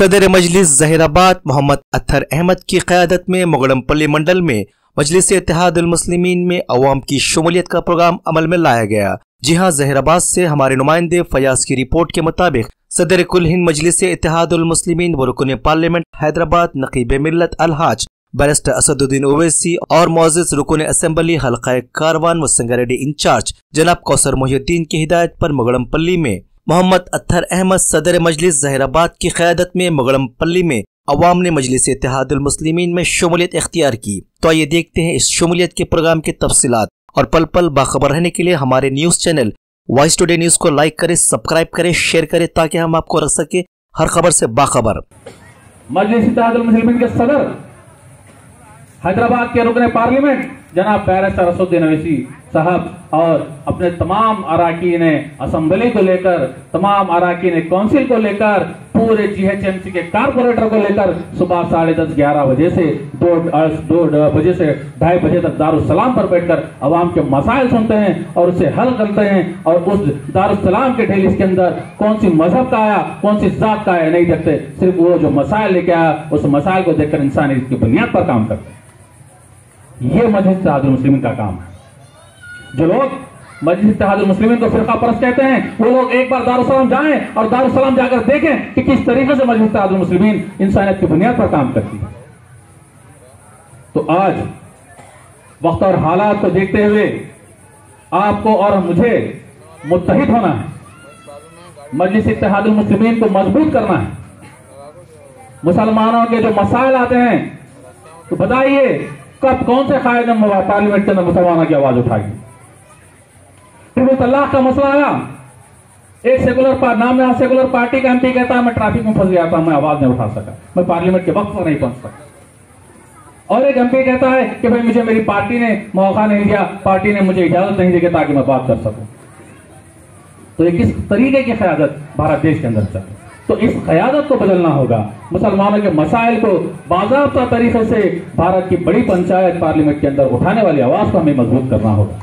सदर मजलिस जहराबाद मोहम्मद अत्थर अहमद की क्यादत में मोगड़मपल्ली मंडल में मजलिस इतिहादुलमसलिमीन में अवाम की शमूलियत का प्रोग्राम अमल में लाया गया। जी हाँ जहीराबाद से हमारे नुमाइंदे फयाज की रिपोर्ट के मुताबिक सदर कुल हिंद मजलिस व रुकन पार्लियामेंट हैदराबाद, नकीब मिलत अलहाज बैरिस्टर असदुद्दीन ओवैसी और मोजिज रुकन असम्बली हल्का कारवान व संगारेडी इंचार्ज जनाब कौसर मोहुद्दीन की हिदायत पर मुगड़मपल्ली में मोहम्मद अत्थर अहमद सदर मजलिस जहराबाद की क्यादत में मुगड़मपल्ली में अवाम ने मजलिस इतिहादुलमसलिमीन में शमूलियत इख्तियार की। तो आइए देखते हैं इस शमूलियत के प्रोग्राम की तफसीत और पल पल बाखबर रहने के लिए हमारे news channel Voice Today News को लाइक करें, सब्सक्राइब करें, शेयर करें ताकि हम आपको रख सके हर खबर से बाखबर। मजलिस के सदर हैदराबाद के रुकन पार्लियामेंट। जनाब बैरिस्टर असुद्दीन अवैसी साहब और अपने तमाम अरकान असम्बली को लेकर, तमाम अरकान काउंसिल को लेकर, पूरे जीएचएमसी के कारपोरेटर को लेकर सुबह साढ़े दस, ग्यारह बजे से दो दो बजे से ढाई बजे तक दारुसलाम पर बैठकर अवाम के मसाइल सुनते हैं और उसे हल करते हैं और उस दारुसलाम के ढेलिस के अंदर कौन सी मज़हब का आया, कौन सी जात का आया, नहीं देखते। सिर्फ़ वो जो मसाइल लेके आया, उस मसाइल को देखकर इंसान इसकी बुनियाद पर काम करते हैं। ये मज़हब तहादुल मुस्लिम का काम है। जो लोग मजलिस तहादुल मुस्लिम को फिरका परस कहते हैं, वो लोग एक बार दारुसलाम जाएँ और दारुसलाम जाकर देखें कि किस तरीके से मजलिस तहादुल मुस्लिम इंसानियत की बुनियाद पर काम करती है। तो आज वक्त और हालात को देखते हुए आपको और मुझे मुतहिद होना है। मजलिस इतिहादुल मुस्लिमीन को मज़बूत करना है। मुसलमानों के जो मसाइल आते हैं तो बताइए कब कौन से कायद पार्लियामेंट के अंदर मुसलमानों की आवाज़ उठाई? ट्रिपल तलाक का मसला आया। एक सेकुलर पार्टी, नाम यहाँ सेकुलर पार्टी का एमपी कहता है, मैं ट्रैफ़िक में फंस गया था, मैं आवाज़ नहीं उठा सका। मैं पार्लियामेंट के वक्त पर नहीं पहुँच सका। और एक एमपी कहता है कि भाई मुझे मेरी पार्टी ने, मौका नहीं दिया, पार्टी ने मुझे इजाज़त नहीं दी ताकि मैं बात कर सकूँ। तो ये किस तरीके की क्यादत भारत देश के अंदर चल तो इस क्यादत को बदलना होगा। मुसलमानों के मसाइल को बाजाबा तरीके से भारत की बड़ी पंचायत पार्लियामेंट के अंदर उठाने वाली आवाज़ को हमें मज़बूत करना होगा।